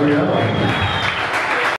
barulhão.